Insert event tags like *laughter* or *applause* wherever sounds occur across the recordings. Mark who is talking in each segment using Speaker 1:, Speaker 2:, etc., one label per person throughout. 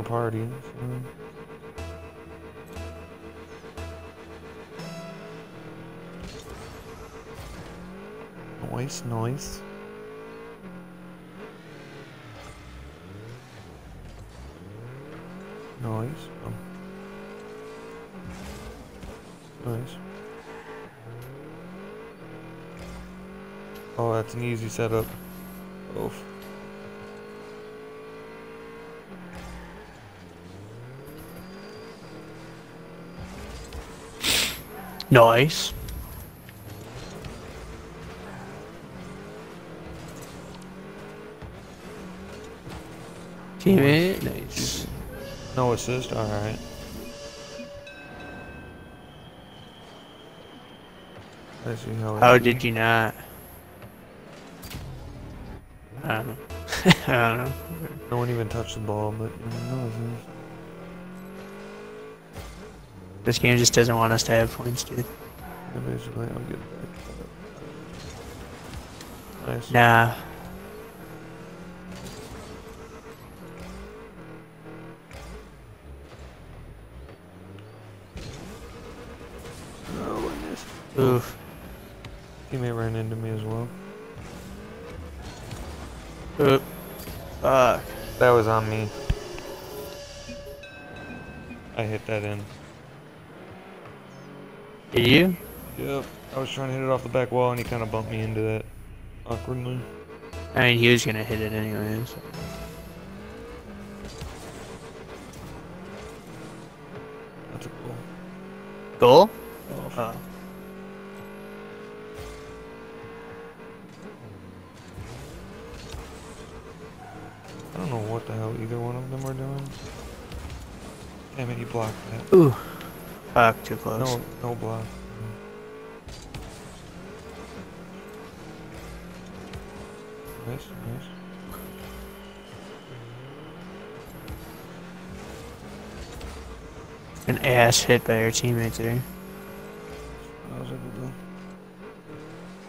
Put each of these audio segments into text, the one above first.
Speaker 1: a party. So. Nice, nice. Nice. Um, nice. Oh, that's an easy setup. Oof.
Speaker 2: Nice. Teammate, nice.
Speaker 1: No assist? Alright. How
Speaker 2: How did you not? I don't know. I don't know.
Speaker 1: No one even touched the ball, but no assist.
Speaker 2: This game just doesn't want us to have points, dude.
Speaker 1: I'll get back. Nice.
Speaker 2: Nah.
Speaker 1: Oh, missed.
Speaker 2: Oof.
Speaker 1: Teammate ran into me as well.
Speaker 2: Oop. Fuck.
Speaker 1: That was on me. I hit that in.
Speaker 2: Did you?
Speaker 1: Yep. I was trying to hit it off the back wall and he kind of bumped me into that awkwardly.
Speaker 2: I mean, he was gonna hit it anyways.
Speaker 1: That's a goal.
Speaker 2: Goal?
Speaker 1: Oh,
Speaker 2: Oh.
Speaker 1: I don't know what the hell either one of them are doing. Damn it, he blocked that.
Speaker 2: Ooh. Fuck, too close.
Speaker 1: No, no block. Nice, nice.
Speaker 2: An ass hit by your teammate there.
Speaker 1: I was able to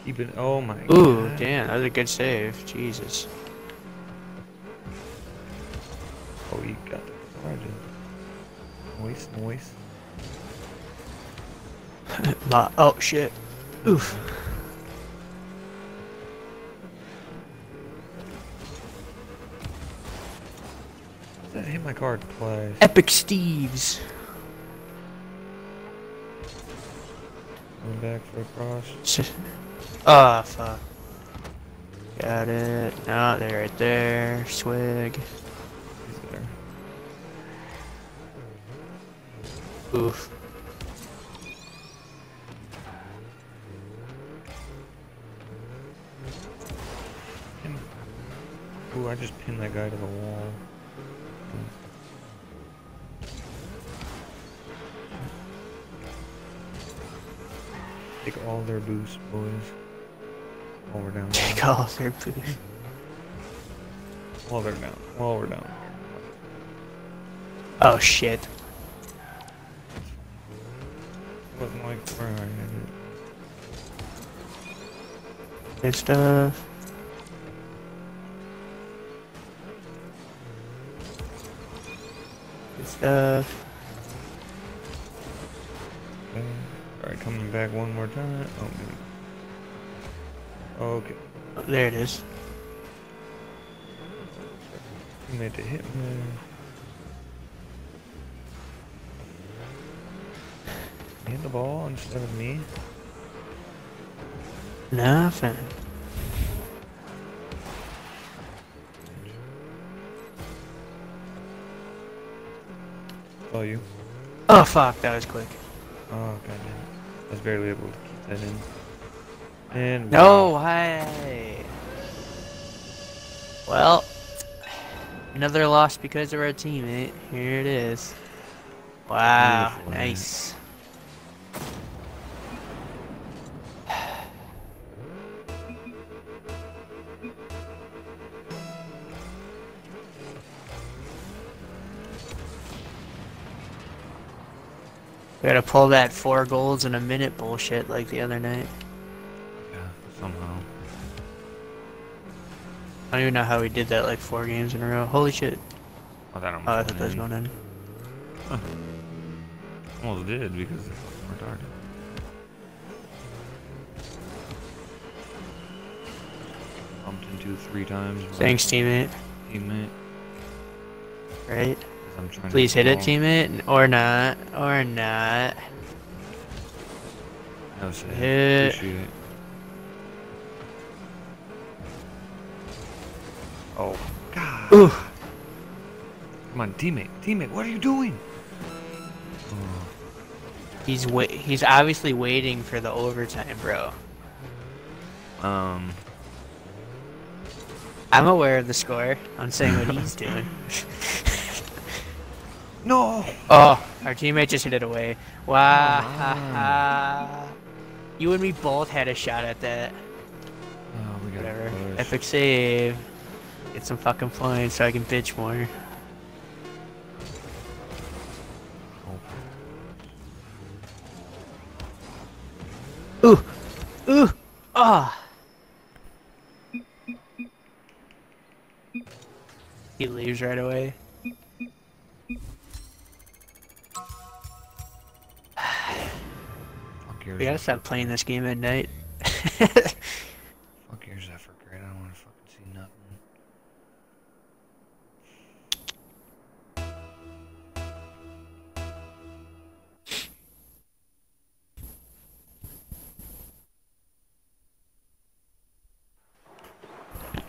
Speaker 1: keep it. Oh my
Speaker 2: Ooh,
Speaker 1: god.
Speaker 2: damn, that was a good save. Jesus.
Speaker 1: Oh, you got it. Alright, Noise, noise.
Speaker 2: Ma- oh, shit. Oof.
Speaker 1: That hit my card twice.
Speaker 2: Epic Steves.
Speaker 1: Going back for a cross.
Speaker 2: Ah, fuck. Got it. No, they're right there. Swig.
Speaker 1: He's there.
Speaker 2: Oof.
Speaker 1: I just pinned that guy to the wall. Take all their boosts, boys. While we're down.
Speaker 2: Take all their boost.
Speaker 1: While they're down. While we're down.
Speaker 2: Oh, shit.
Speaker 1: Wasn't like where I had it.
Speaker 2: Good stuff. Stuff.
Speaker 1: Okay. Alright, coming back one more time. Oh. Okay.
Speaker 2: Oh, there it is.
Speaker 1: You made to hit me. Hit the ball instead of me.
Speaker 2: Nothing.
Speaker 1: Oh, you.
Speaker 2: Oh, fuck, that was quick.
Speaker 1: Oh, god damn it. I was barely able to keep that in. And
Speaker 2: No way. Well, another loss because of our teammate. Here it is. Wow,
Speaker 1: Beautiful, man.
Speaker 2: We gotta pull that four goals in a minute bullshit like the other night.
Speaker 1: Yeah, somehow.
Speaker 2: I don't even know how we did that like four games in a row. Holy shit.
Speaker 1: Oh, I thought
Speaker 2: Oh, I thought that was
Speaker 1: going
Speaker 2: in.
Speaker 1: Almost did because fucking retarded. Bumped into three times.
Speaker 2: Thanks, teammate.
Speaker 1: Teammate.
Speaker 2: Right?
Speaker 1: I'm trying
Speaker 2: Please hit it, teammate. Or not. Or not.
Speaker 1: No, say,
Speaker 2: Hit.
Speaker 1: It. Oh, God.
Speaker 2: Ooh.
Speaker 1: Come on, teammate. Teammate, what are you doing? Oh,
Speaker 2: He's wait. He's obviously waiting for the overtime, bro.
Speaker 1: um,
Speaker 2: I'm aware of the score. I'm saying what he's doing. *laughs*
Speaker 1: no.
Speaker 2: Oh, our teammate just hit it away. Wow.
Speaker 1: Come
Speaker 2: you and me both had a shot at that.
Speaker 1: Oh, we got
Speaker 2: Whatever.
Speaker 1: push.
Speaker 2: Epic save. Get some fucking points so I can bitch more.
Speaker 1: Oh,
Speaker 2: Ooh. Ooh. Ah. He leaves right away. We gotta stop playing this game at night.
Speaker 1: Fuck your effort grade. I don't want to fucking see nothing.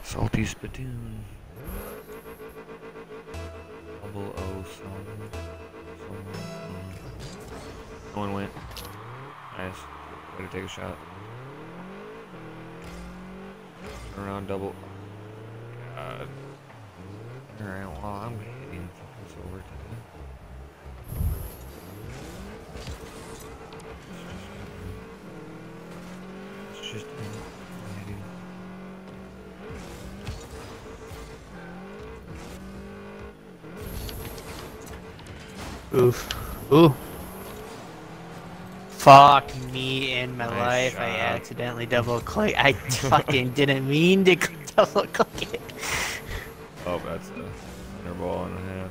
Speaker 1: Salty spittoon. Double O solid. solid, mm. No one went. To take a shot. Turn around double. God. Alright, well, I'm hitting fucking silver today. It's just.
Speaker 2: Oof. Ooh. Fuck me in my
Speaker 1: Nice
Speaker 2: life. I accidentally double click. I fucking *laughs* didn't mean to *laughs* double click it.
Speaker 1: Oh, that's a center ball and a half.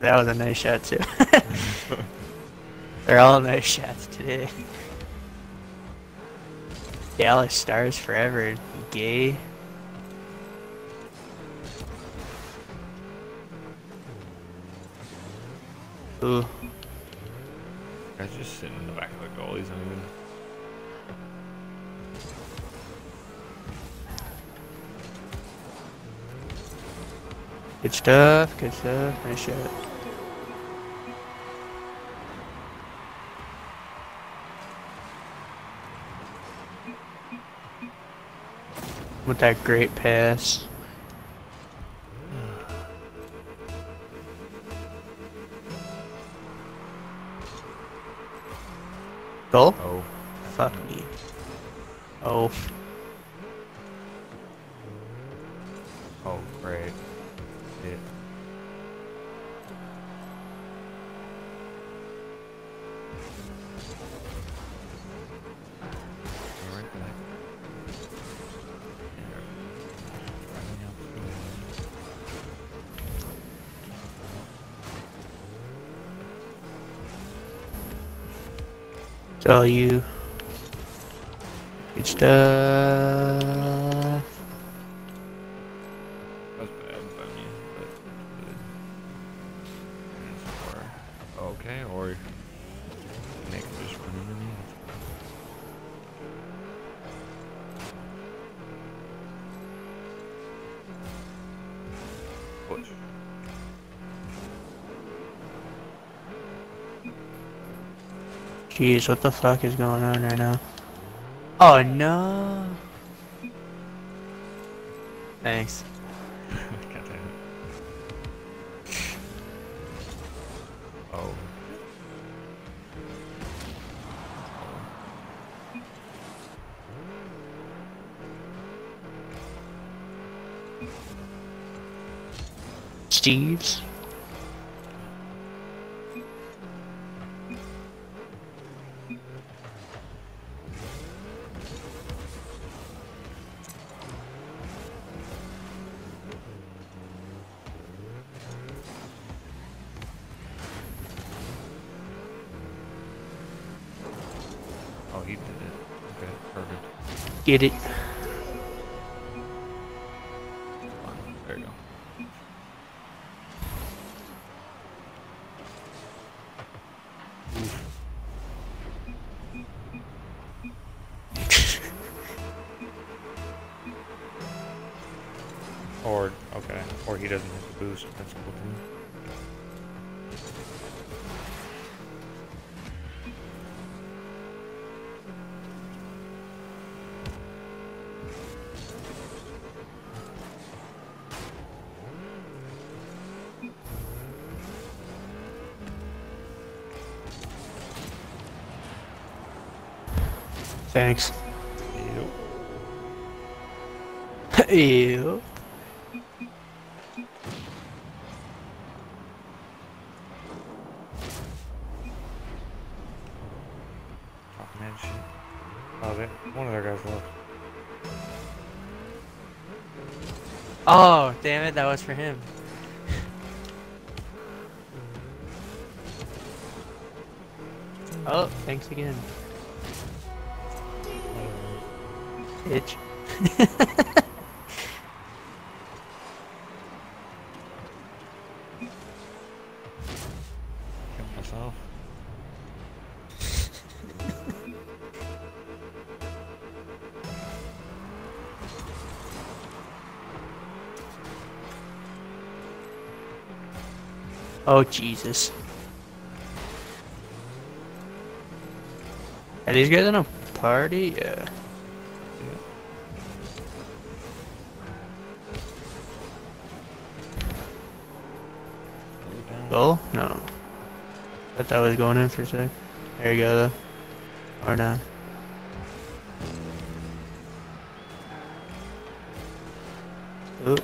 Speaker 2: That was a nice shot too. *laughs* They're all nice shots today. Dallas Stars forever. Gay. Ooh.
Speaker 1: Guy's just sitting in the back of the goal. He's not even.
Speaker 2: Good stuff. Good stuff. Nice shot. With that great pass. Goal?
Speaker 1: Oh.
Speaker 2: Fuck me. Oh, all you. Good stuff. Jeez, what the fuck is going on right now? Oh no. Thanks.
Speaker 1: Oh.
Speaker 2: Steve's. Get it.
Speaker 1: There you go. Or, okay, or he doesn't have the boost, that's cool too.
Speaker 2: Thanks.
Speaker 1: Yep.
Speaker 2: Ew.
Speaker 1: Talking that shit. Oh, they, one of their guys left.
Speaker 2: Oh, damn it, that was for him. Oh, thanks again. Bitch.
Speaker 1: Kill myself.
Speaker 2: Oh, Jesus. Are these guys in a party? Yeah.
Speaker 1: Yeah. Put it down.
Speaker 2: Goal? No. Thought that was going in for a sec. There you go, though. Or not. Oop.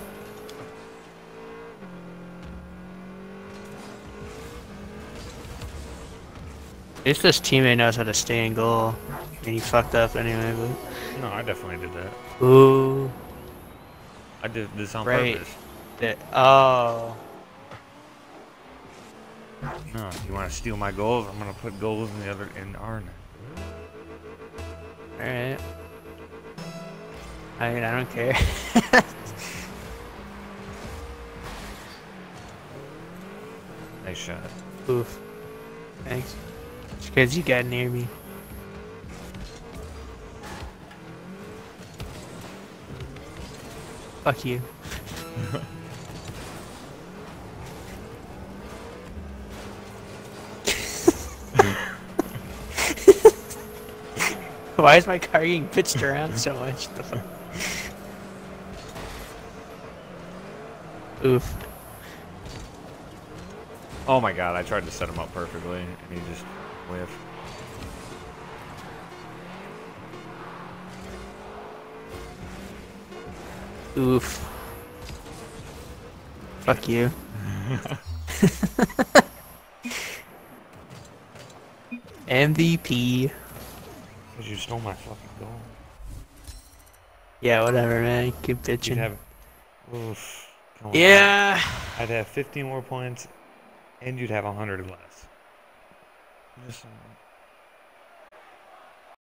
Speaker 2: At least this teammate knows how to stay in goal. I mean, he fucked up anyway,
Speaker 1: No, I definitely did that.
Speaker 2: Ooh.
Speaker 1: I did this on
Speaker 2: Right.
Speaker 1: purpose.
Speaker 2: That- oh.
Speaker 1: No, you want to steal my gold, I'm gonna put goals in the other in net.
Speaker 2: Alright. I mean, I don't care. *laughs*
Speaker 1: Nice shot.
Speaker 2: Oof. Thanks. It's because you got near me. Fuck you. *laughs* Why is my car getting pitched around so much? *laughs* Oof.
Speaker 1: Oh my god, I tried to set him up perfectly, and he just whiffed.
Speaker 2: Oof. Fuck you. *laughs* MVP.
Speaker 1: Because you stole my fucking goal.
Speaker 2: Yeah, whatever, man. Keep bitching.
Speaker 1: have. Oof. On.
Speaker 2: Yeah.
Speaker 1: I'd have 50 more points, and you'd have 100 less. Just.